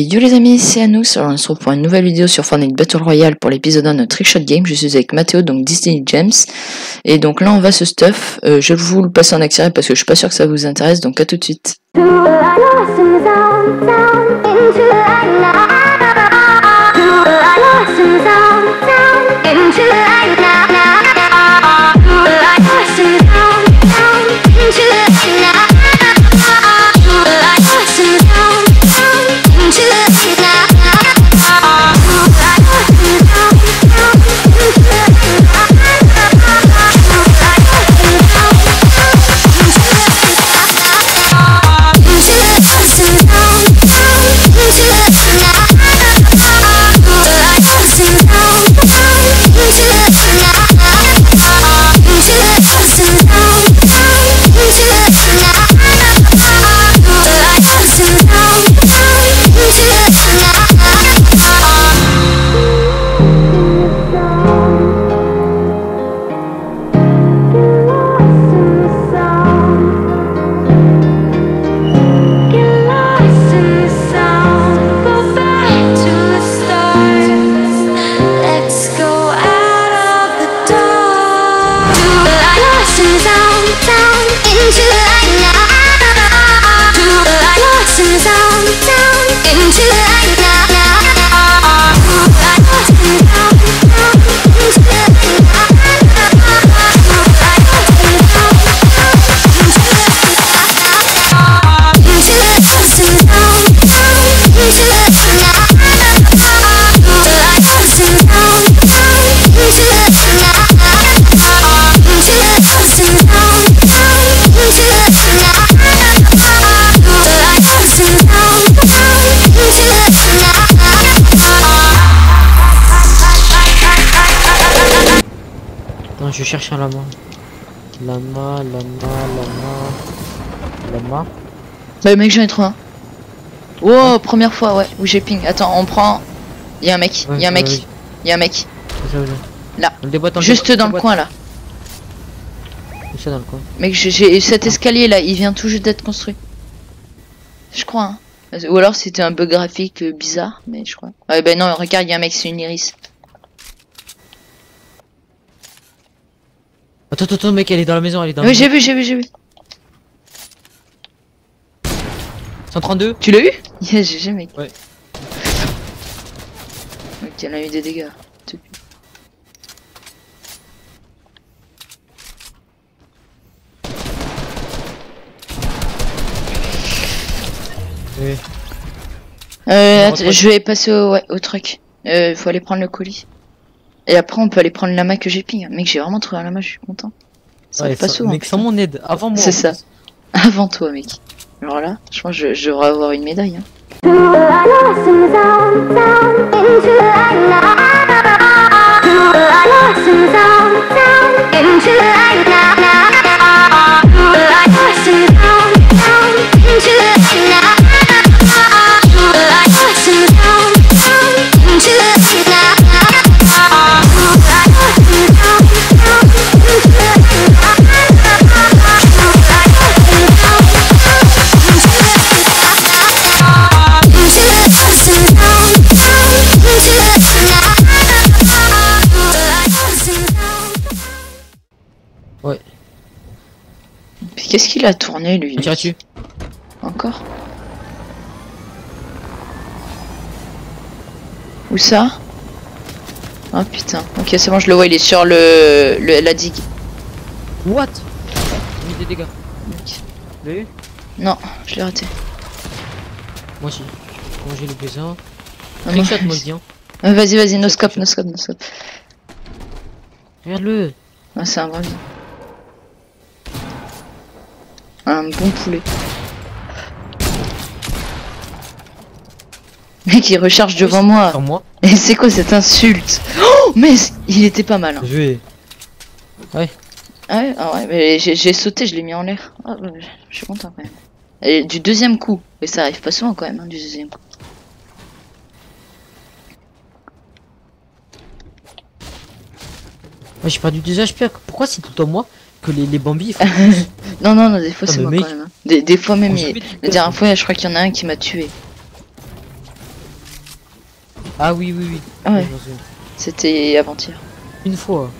Et yo les amis, c'est Anous. Alors on se retrouve pour une nouvelle vidéo sur Fortnite Battle Royale pour l'épisode 1 de Trickshot Game. Je suis avec Mathéo, donc Disney James. Et donc là on va se stuff. Euh, je vais vous le passer en accéléré parce que je suis pas sûr que ça vous intéresse, donc à tout de suite. Je cherche un lama. Lama, lama, lama. Lama. Bah mec j'en ai trouvé un. Wow, première fois ouais, où j'ai ping. Attends, on prend... Il y a un mec, il Ouais, y a un mec, ouais. il y a un mec. Là. Déboîte, Juste déboîte, dans le coin là. Dans le coin Mec, j'ai- cet escalier là, il vient tout juste d'être construit. Je crois, hein. Ou alors c'était un bug graphique euh, bizarre, mais je crois. Ouais, ben non, regarde, il y a un mec, c'est une iris. Attends, attends, attends, mec, elle est dans la maison, elle est dans la Oui, j'ai vu, j'ai vu, j'ai vu. 132 Tu l'as eu? Yes, j'ai mec. Ouais. Ok, elle a eu des dégâts. Oui. Euh, attends, je vais passer au, ouais, au truc. Euh, faut aller prendre le colis. Et après, on peut aller prendre le lama que j'ai ping. Mec, j'ai vraiment trouvé un lama, je suis content. Ça Ouais, arrive pas souvent. Mec, sans mon aide, avant moi. C'est ça. plus. Avant toi, mec. Alors là, je pense que je, je devrais avoir une médaille. Hein. Qu'est-ce qu'il a tourné, lui dessus. Encore Où ça Oh putain. Ok, c'est bon, je le vois, il est sur le, le la digue. What J'ai mis des dégâts. Vous Non, je l'ai raté. Moi aussi. Comment j'ai loupé ça Ah, moi dis. hein. Euh, Vas-y, vas-y, no scope, no scope, no scope. Regarde-le. Ah, c'est un vrai bien. Un bon poulet. Mec, il recharge devant moi. Moi. Et c'est quoi cette insulte? Oh, mais il était pas mal. hein. Je vais. Ah ouais, ah ouais, mais j'ai sauté, je l'ai mis en l'air. Ah, ouais, je suis content quand même. Et du deuxième coup. Mais ça arrive pas souvent quand même, hein, du deuxième coup. Ouais, j'ai perdu des HP. Pourquoi c'est tout temps moi? Que les, les Bambi ils font Non, non, non, des fois Ah, c'est moi mec. quand même. hein. Des, des fois même, il- la dernière fois, je crois qu'il y en a un qui m'a tué. Ah oui, oui, oui. Ah ouais. C'était avant-hier. Une fois.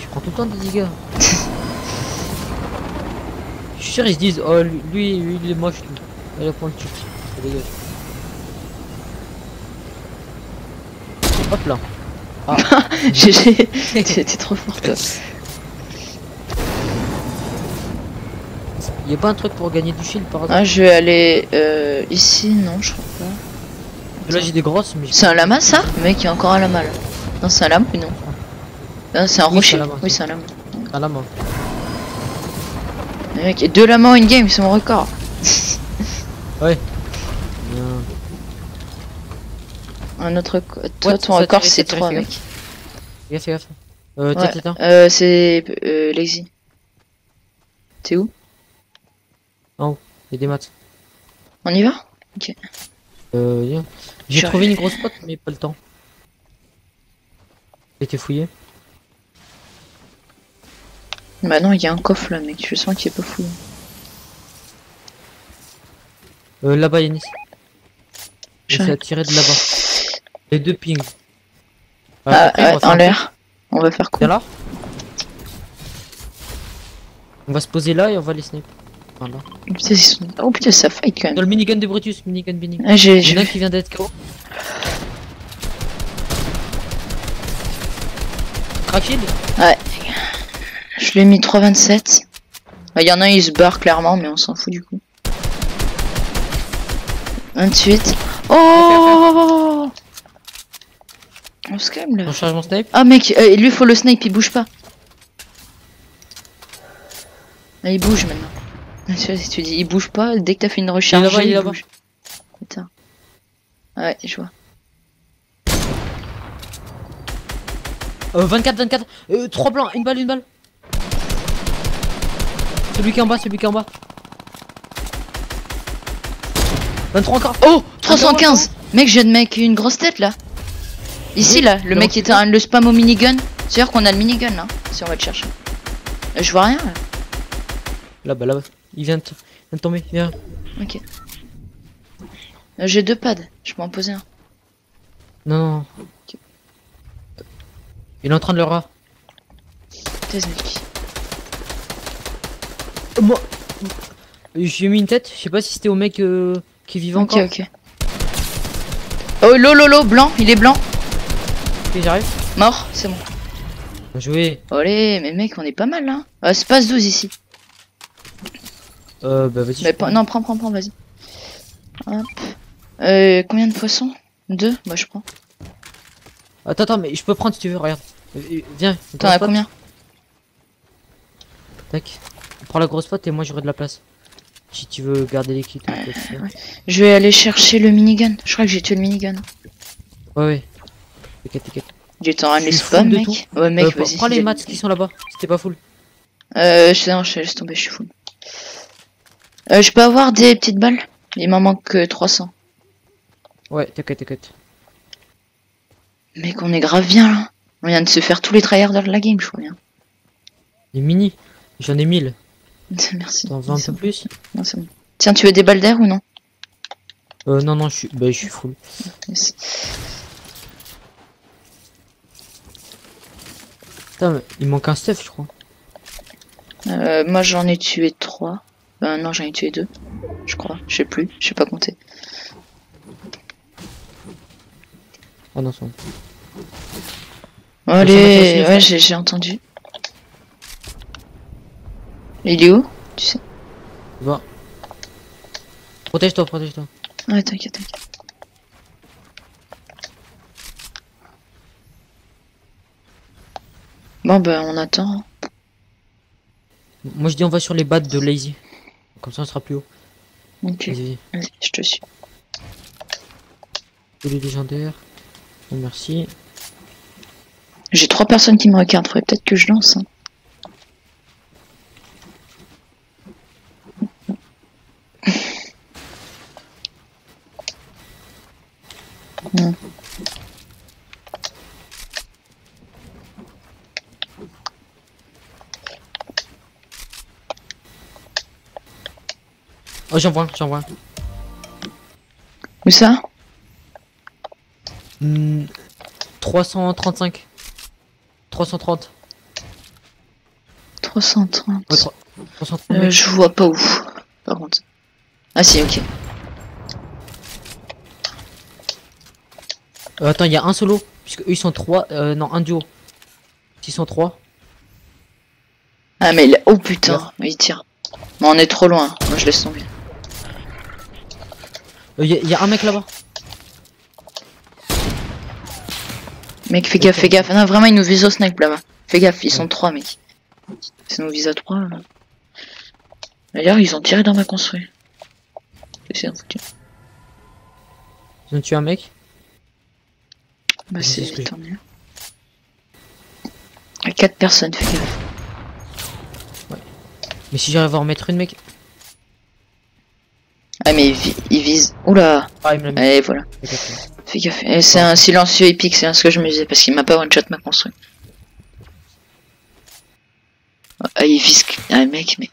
Je prends tout le temps des dégâts. Je suis sûr, ils se disent, oh, lui, lui, lui, il est moche, lui. Elle va prendre le dégage. Hop là. GG, t'es t'es trop fort toi. Y a pas un truc pour gagner du shield par hasard Ah, je vais aller euh, ici, non, je crois pas. Là j'ai des grosses, mais C'est un lama ça? Le mec il est encore un lama là. Non, c'est un lama ou non Non, c'est un Oui, rocher. c'est un lama. Oui, c'est un lama. à la main. Le mec, il y a deux lamas en in-game, c'est mon record. Ouais. Bien. Un autre. Toi, Ouais, ton record c'est ça tire, 3 fais mec. Gaffe, gaffe. Euh, Ouais. Euh, c'est euh, lazy. T'es où? Y'a des maths. On y va? Euh, viens. J'ai trouvé une grosse pote, mais pas le temps. J'ai été fouillé. Bah non, il y a un coffre là, mec. Je sens qu'il est pas fou. Euh, là-bas, Yanis. J'essaie de tirer de là-bas. Les deux pings. Euh, Ah, après, faire en l'air. On va faire quoi? Là. On va se poser là et on va les sniper. Voilà. Putain, ils sont- Oh putain, ça fight quand Dans même. le minigun de Brutus, minigun minigun. Ah, j'ai. Il y en a un j'ai- qui vient d'être KO. Shield Je lui ai mis 3,27. Bah, Il y en a un, il se barre clairement, mais on s'en fout du coup. 28. Oh On se calme là. On charge mon snipe. Ah mec, euh, lui faut le snipe, il bouge pas. Ah, il bouge maintenant. Si tu dis il bouge pas, dès que t'as fait une recharge, il il là-bas. bouge. Putain. Ouais, je vois. Euh, 24, 24. Euh, 3 blancs, une balle, une balle. Celui qui est en bas, celui qui est en bas. 23 encore. Oh 315 Mec, j'ai de mec une grosse tête là. Ici là, le mec qui était un, le spam au minigun. C'est sûr qu'on a le minigun là, si on va le chercher. Euh, Je vois rien là. Là-bas, là-bas. Il vient de, il vient de tomber. Viens. Ok. Euh, J'ai deux pads, je peux en poser un. Non. Il est en train de le rat. Moi. J'ai mis une tête. Je sais pas si c'était au mec euh, qui est vivant Ok, encore. ok. Oh, lolo, blanc, il est blanc. Ok, j'arrive. Mort, c'est bon. Bien joué. Allez, mais mec, on est pas mal là. Euh, space 12 ici. Euh, bah vas-y. Non, prends, prends, prends, vas-y. Hop. Euh, combien de poissons? Deux Moi je prends. Attends, attends, mais je peux prendre si tu veux. Regarde. Euh, euh, viens. T'en as combien? Tac. Prends la grosse pote et moi j'aurai de la place. Si tu veux garder les kits. Je vais aller chercher le minigun. Je crois que j'ai tué le minigun. Ouais, ouais. T'inquiète, t'inquiète. De Je les spam, mec. tout. Ouais, mec, Euh, vas-y. prends les maths qui sont là-bas. C'était pas full. Euh, je, non, je laisse tomber, je suis full. Euh, je peux avoir des petites balles? Il m'en manque euh, 300. Ouais, t'inquiète, t'inquiète. Mec, on est grave bien là. On vient de se faire tous les tryhards de la game, je crois bien. Les mini. J'en ai 1000. Merci. T'en veux un C'est peu bon. plus? Non, c'est bon. Tiens, tu veux des balles d'air ou non? Euh, non, non, je suis, bah, je suis full. Yes. Putain, mais il manque un stuff, je crois. Euh, moi j'en ai tué 3. Euh, non, j'en ai tué 2. Je crois. Je sais plus. Je sais pas compter. Ah non, bon. Allez, ouais, j'ai j'ai entendu. Il est où Tu sais? Va. Protège-toi, protège-toi. Ouais, t'inquiète, t'inquiète. Bon, bah, on attend. Moi, je dis on va sur les battes de Lazy. Comme ça, on sera plus haut. Ok, Vas-y, je te suis. tous les légendaires. Merci. J'ai trois personnes qui me regardent. Faudrait peut-être que je lance. hein. Non. Oh, j'en vois un, j'en vois. Où ça Hmm, 335. 330. 330. Ouais, trois- 330 Euh, je vois pas où. Par contre. Ah si, ok. Euh, attends, il y a un solo. Puisque eux ils sont 3. Euh, non, un duo. S'ils sont 3. Ah mais là... oh putain, il tire. On est trop loin. Moi je laisse tomber. Il y, a- y a un mec là-bas. Mec, fais gaffe, fais gaffe. Non, vraiment, ils nous visent au snipe là-bas. Fais gaffe, ils sont trois, mec. Ils nous visent à trois. là. D'ailleurs, ils ont tiré dans ma construit. C'est un foutu. Ils ont tué un mec. Bah, c'est tant mieux. Il y a quatre personnes, fais gaffe. Mais si j'arrive à en mettre une mec. Ah, mais ils, vi- ils visent. Oula. Ah, il me l'a. Allez, voilà. Peut-être. Fais gaffe. Et c'est un silencieux épique, c'est ce que je me disais, parce qu'il m'a pas one-shot ma construit. Ah, il vise un mec, mais.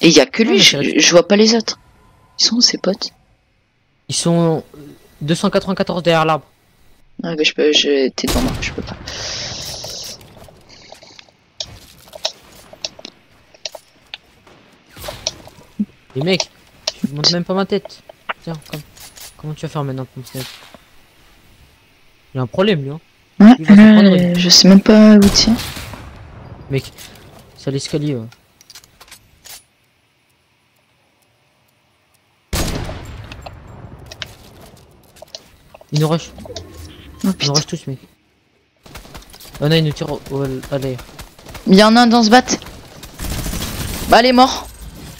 Et il y a que Non, lui, je, vois pas les autres. Ils sont où ses potes? Ils sont 294 derrière l'arbre. Ah, mais je peux, été devant moi, je peux pas. Les mecs, tu montes même pas ma tête. Tiens, comme- comment tu vas faire maintenant ton snipe Il y a un problème lui, hein. Ouais, je sais même pas où tient. Mec, c'est à l'escalier, ouais. Il nous rush, Oh il nous rush tous, mec. Oh non, il nous tire au, au- à l'air. Il y en a un dans ce bat. Bah, elle est mort.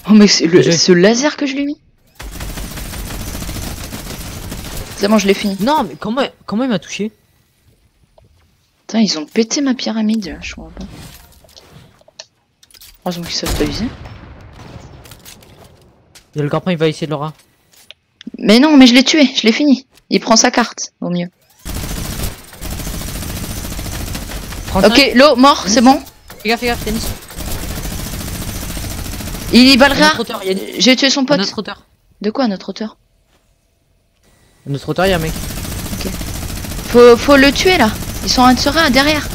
Oh, mais c'est le, J'ai- ce laser que je lui ai mis. C'est bon, je l'ai fini. Non, mais comment, comment il m'a touché? Putain, ils ont pété ma pyramide, je comprends pas. Heureusement qu'ils savent pas user. Et le grappin, il va essayer de l'aura. Mais non, mais je l'ai tué, je l'ai fini. Il prend sa carte, au mieux. 35. Ok, l'eau, mort, c'est bon? Fais gaffe, fais gaffe, Tennis. Il Il y a balera. notre hauteur, il y a une- J'ai tué son pote. notre. De quoi, notre hauteur À notre hauteur, il y a un mec. faut, faut le tuer, là. Ils sont un de sera derrière.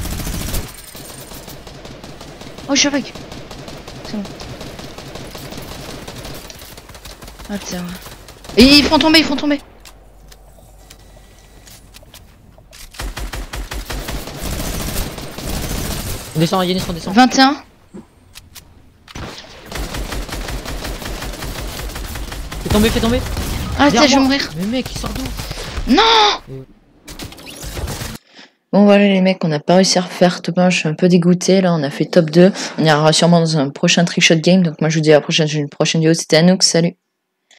Oh, je suis avec. C'est bon. Ah. Et ils font tomber, ils font tomber. On descend, Yanis, on descend. 21. Tomber, fais tomber. Ah, tiens, je vais mourir. Mais mec, il sort d'où Bon voilà les mecs, on n'a pas réussi à refaire top 1, je suis un peu dégoûté, là on a fait top 2, on ira sûrement dans un prochain trickshot game, donc moi je vous dis à la prochaine, une prochaine vidéo, c'était Anouk, salut